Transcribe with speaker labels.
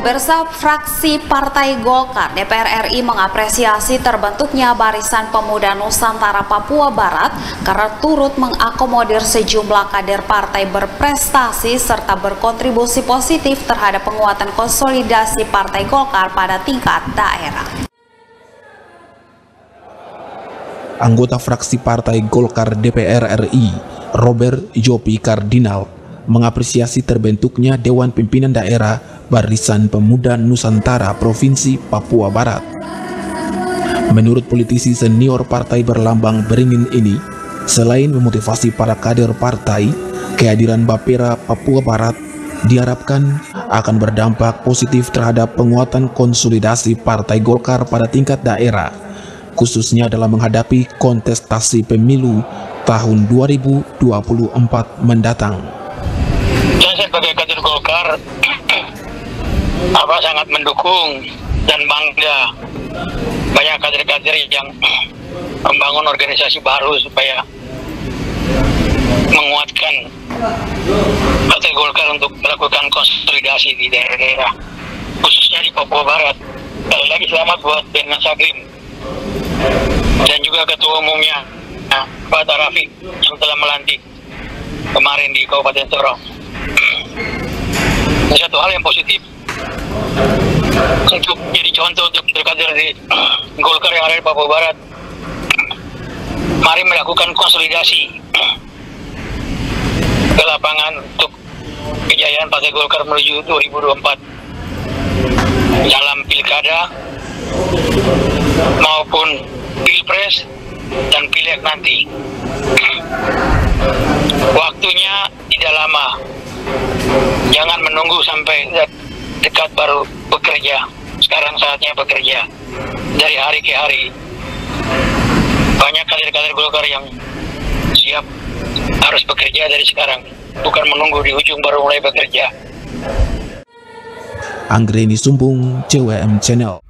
Speaker 1: fraksi Partai Golkar DPR RI mengapresiasi terbentuknya Barisan Pemuda Nusantara Papua Barat karena turut mengakomodir sejumlah kader partai berprestasi serta berkontribusi positif terhadap penguatan konsolidasi Partai Golkar pada tingkat daerah.
Speaker 2: Anggota fraksi Partai Golkar DPR RI, Robert Jopi Kardinal, mengapresiasi terbentuknya Dewan Pimpinan Daerah Barisan Pemuda Nusantara Provinsi Papua Barat. Menurut politisi senior partai berlambang beringin ini, selain memotivasi para kader partai, kehadiran Bapera Papua Barat diharapkan akan berdampak positif terhadap penguatan konsolidasi Partai Golkar pada tingkat daerah, khususnya dalam menghadapi kontestasi pemilu tahun 2024 mendatang
Speaker 3: sebagai kader Golkar apa sangat mendukung dan bangga. Banyak kader-kader yang membangun organisasi baru supaya menguatkan Partai Golkar untuk melakukan konsolidasi di daerah-daerah khususnya di Papua Barat. Sekali lagi selamat buat Bernard Sagrim dan juga ketua umumnya Pak Tarafi yang telah melantik kemarin di Kabupaten Sorong. Satu hal yang positif untuk jadi contoh untuk kader di Golkar yang ada di Papua Barat. Mari melakukan konsolidasi ke lapangan untuk kejayaan Partai Golkar menuju 2024 dalam pilkada maupun pilpres dan pileg nanti. Waktunya tidak lama jangan menunggu sampai dekat baru bekerja. Sekarang saatnya bekerja dari hari ke hari. Banyak kader-kader Golkar yang siap harus bekerja dari sekarang, bukan menunggu di ujung baru mulai bekerja.
Speaker 2: Anggreni Sumbung, CWM Channel.